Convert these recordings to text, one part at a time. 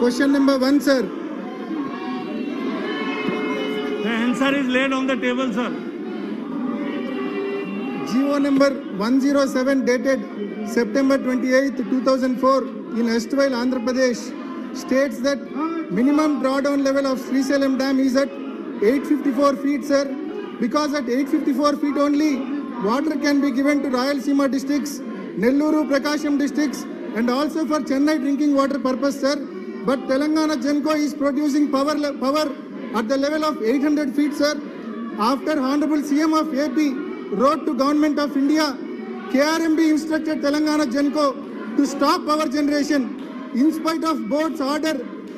question number one, sir. The answer is laid on the table, sir. GO number 107 dated September 28, 2004 in Estival, Andhra Pradesh states that minimum drawdown level of Srisalem Dam is at 854 feet, sir. Because at 854 feet only, water can be given to Rayalaseema districts, Nelluru, Prakasham districts and also for Chennai drinking water purpose, sir. But Telangana Genco is producing power, le- power at the level of 800 feet, sir. After Honorable CM of AP wrote to Government of India, KRMB instructed Telangana Genco to stop power generation. In spite of board's order,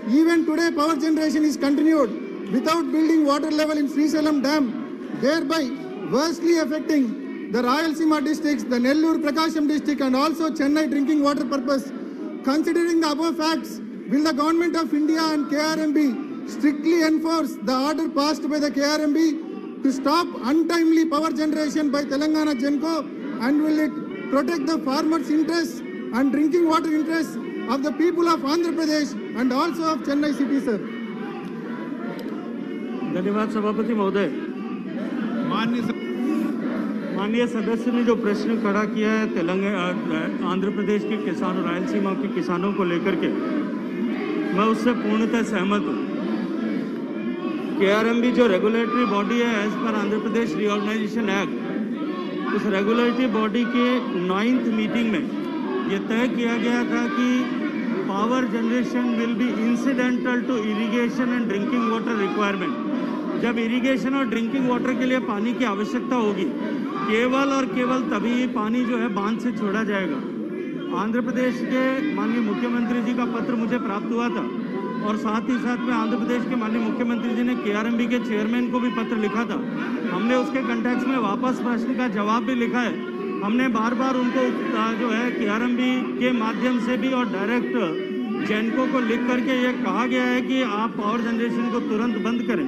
even today power generation is continued without building water level in Srisalam Dam, thereby worstly affecting the Rayalaseema districts, the Nellore Prakasham district and also Chennai drinking water purpose. Considering the above facts, will the Government of India and KRMB strictly enforce the order passed by the KRMB to stop untimely power generation by Telangana Genco and will it protect the farmers' interests and drinking water interests of the people of Andhra Pradesh and also of Chennai city, sir? धन्यवाद सभापति महोदय मान्य माननीय सदस्य ने जो प्रश्न खड़ा किया है तेलंगाना आंध्र प्रदेश के किसानों रायलसीमा के किसानों को लेकर के मैं उससे पूर्णतः सहमत हूँ। केआरएमबी जो रेगुलेटरी बॉडी है एज पर आंध्र प्रदेश रिऑर्गेनाइजेशन एक्ट उस रेगुलेटरी बॉडी के नाइन्थ मीटिंग में ये तय किया गया था कि power generation will be incidental to irrigation and drinking water requirement जब इरिगेशन और ड्रिंकिंग वाटर के लिए पानी की आवश्यकता होगी, केवल और केवल तभी पानी जो है बाँध से छोड़ा जाएगा। आंध्र प्रदेश के माननीय मुख्यमंत्री जी का पत्र मुझे प्राप्त हुआ था। और साथ ही साथ में आंध्र प्रदेश के माननीय मुख्यमंत्री जी ने केआरएमबी के चेयरमैन को भी पत्र लिखा था। हमने उसके कंटेक्स में वापस प्रश्न का जवाब भी लिखा है। हमने बार बार उनको जो है केआरएमबी के माध्यम से भी और डायरेक्ट जैनको को लिख करके ये कहा गया है कि आप पावर जनरेशन को तुरंत बंद करें।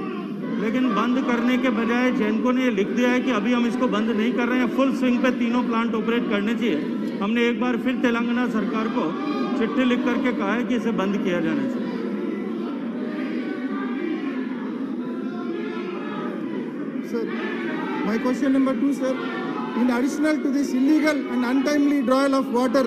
लेकिन बंद करने के बजाय जैनको ने ये लिख दिया है कि अभी हम इसको बंद नहीं कर रहे हैं। फुल स्विंग पे तीनों प्लांट ऑपरेट करने चाहिए। हमने एक बार फिर तेलंगाना सरकार को चिट्ठी लिख करके कहा है कि इसे बंद किया जाना चाहिए Sir, my question number two, sir. In additional to this illegal and untimely drawal of water,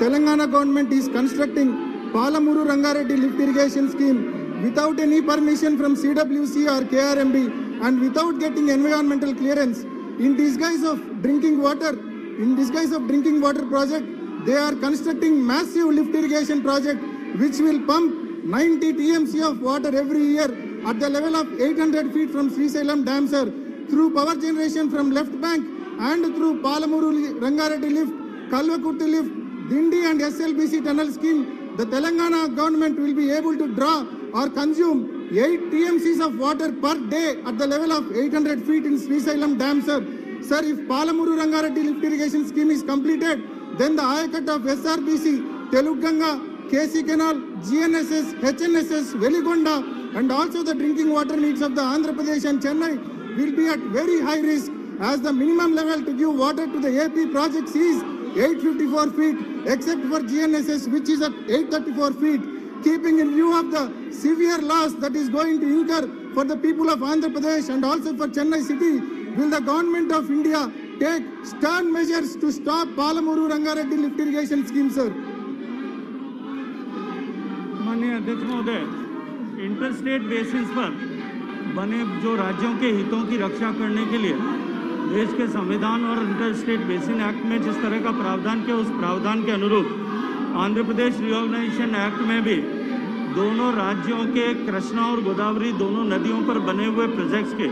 Telangana government is constructing Palamuru Rangareddy lift irrigation scheme without any permission from CWC or KRMB and without getting environmental clearance. In disguise of drinking water, in disguise of drinking water project, they are constructing massive lift irrigation project which will pump 90 TMC of water every year at the level of 800 feet from Srisalem Dam, sir, through power generation from left bank and through Palamuru li- Rangareddy lift, Kalvakurti lift, Dindi and SLBC tunnel scheme, the Telangana government will be able to draw or consume 8 TMCs of water per day at the level of 800 feet in Srisalem Dam, sir. Sir, if Palamuru Rangareddy lift irrigation scheme is completed, then the Ayakat of SRBC, Teluganga, KC Canal, GNSS, HNSS, Veligonda, and also the drinking water needs of the Andhra Pradesh and Chennai will be at very high risk as the minimum level to give water to the AP projects is 854 feet, except for GNSS, which is at 834 feet. Keeping in view of the severe loss that is going to incur for the people of Andhra Pradesh and also for Chennai city, will the government of India take stern measures to stop Palamuru Rangareddy lift irrigation scheme, sir? माननीय अध्यक्ष महोदय inter state basis पर बने जो राज्यों के हितों की रक्षा करने के लिए देश के संविधान और इंटर स्टेट बेसिन एक्ट में जिस तरह का प्रावधान किया उस प्रावधान के अनुरूप आंध्र प्रदेश रिऑर्गेनाइजेशन एक्ट में भी दोनों राज्यों के कृष्णा और गोदावरी दोनों नदियों पर बने हुए प्रोजेक्ट्स के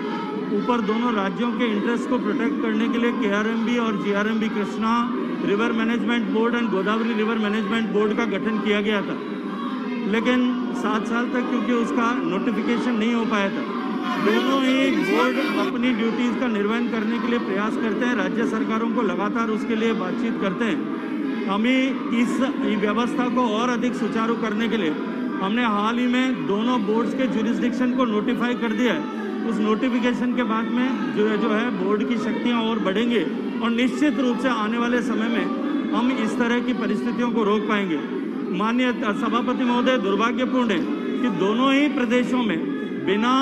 ऊपर दोनों राज्यों के इंटरेस्ट को प्रोटेक्ट करने के लिए केआरएमबी और GRMB Krishna river management board and Godavari river management board का गठन किया गया था। लेकिन सात साल तक क्योंकि उसका नोटिफिकेशन नहीं हो पाया था, दोनों ही बोर्ड अपनी ड्यूटीज़ का निर्वहन करने के लिए प्रयास करते हैं, राज्य सरकारों को लगातार उसके लिए बातचीत करते हैं। हमें इस व्यवस्था को और अधिक सुचारू करने के लिए हमने हाल ही में दोनों बोर्ड्स के जुरिस्डिक्शन को नोटिफाई कर दिया है। उस नोटिफिकेशन के बाद में जो है जो है बोर्ड की शक्तियाँ और बढ़ेंगे और निश्चित रूप से आने वाले समय में हम इस तरह की परिस्थितियों को रोक पाएँगे। मान्य सभापति महोदय, दुर्भाग्यपूर्ण है कि दोनों ही प्रदेशों में बिना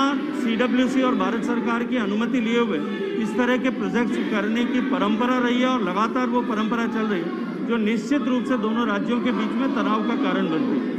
सीडब्ल्यूसी और भारत सरकार की अनुमति लिए हुए इस तरह के प्रोजेक्ट्स करने की परंपरा रही है और लगातार वो परंपरा चल रही है, जो निश्चित रूप से दोनों राज्यों के बीच में तनाव का कारण बनती है।